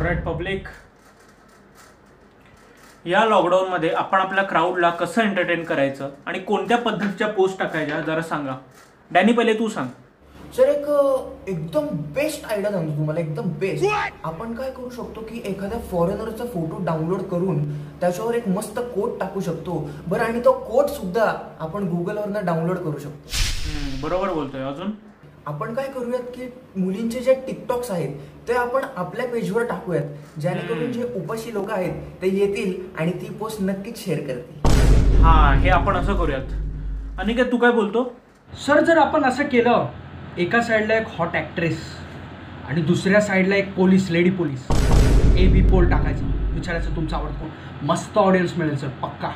All right public या लॉकडाऊनमध्ये आपण आपल्या क्राऊडला कसं एंटरटेन करायचं आणि कोणत्या पद्धतीच्या पोस्ट टाकायच्या जरा सांगा. डॅनी पहिले तू सांग. सर एक एकदम बेस्ट आयडिया सांगतो तुम्हाला एकदम बेस्ट आपण काय करू शकतो की एखाद्या फॉरेनरचा फोटो डाउनलोड करून त्याच्यावर एक मस्त कोट टाकू शकतो. बरं आणि तो कोट सुद्धा आपण गुगलवरनं डाउनलोड करू शकतो. बरोबर बोलतोय. अजून? आपण काय करूयात की मुलींचे जे टिकटॉक्स आहेत ते आपण आपल्या पेजवर टाकूयात. जेणेकरून जे उपाशी लोक आहेत ते येतील आणि ती पोस्ट नक्कीच शेअर करतील. हा हे आपण असं करूयात. आणि काय तू काय बोलतो? सर जर आपण असं केलं एका साईडला एक हॉट ॲक्ट्रेस आणि दुसऱ्या साईडला एक police lady police A B poll टाकायचं. विचारायचं तुमचा आवडत मस्त ऑडियन्स मिळेल सर. पक्का.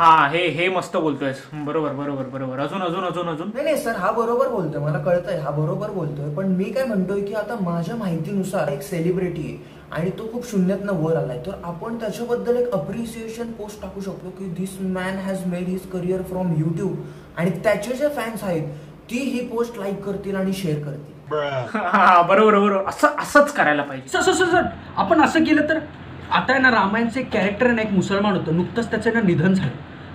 हा हे हे मस्त बोलतोयस. बरोबर बरोबर बरोबर. अजून अजून अजून अजून? नाही नाही सर हा बरोबर बोलतोय. मला कळतंय हा बरोबर बोलतोय. पण मी काय म्हणतोय की आता माझ्या माहितीनुसार एक सेलिब्रिटी आहे आणि तो खूप शून्यातनं वर आलाय. तर आपण त्याच्याबद्दल एक अप्रिसिएशन पोस्ट टाकू शकतो की this man has made his career from YouTube आणि त्याचे जे फॅन्स आहेत ती ही पोस्ट लाईक करतील आणि शेअर करतील. हा बरोबर बरोबर. असं असंच करायला पाहिजे. सर सर सर सर आपण असं केलं तर आता आहे ना रामायणचे एक कॅरेक्टर ना एक मुसलमान होतं. नुकतंच त्याचं ना निधन झालं.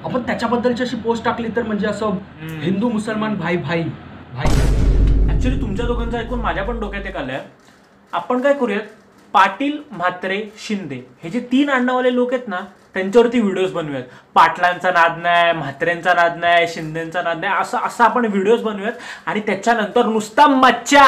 आपण त्याच्याबद्दलची अशी पोस्ट टाकली तर म्हणजे असं हिंदू मुसलमान भाई भाई. भाई. ऍक्च्युली तुमच्या दोघांचं ऐकून माझ्या पण डोक्यात एक आलंय. आपण काय करूयात? पाटील म्हात्रे शिंदे. हे जे तीन आडनावाले लोक आहेत ना त्यांच्यावरती व्हिडिओज बनवूयात. पाटलांचा नाद नाही म्हात्रेंचा नाद नाही शिंदेचा नाद नाही असं असं आपण व्हिडिओज बनवूयात. आणि त्याच्यानंतर नुसता मच्छा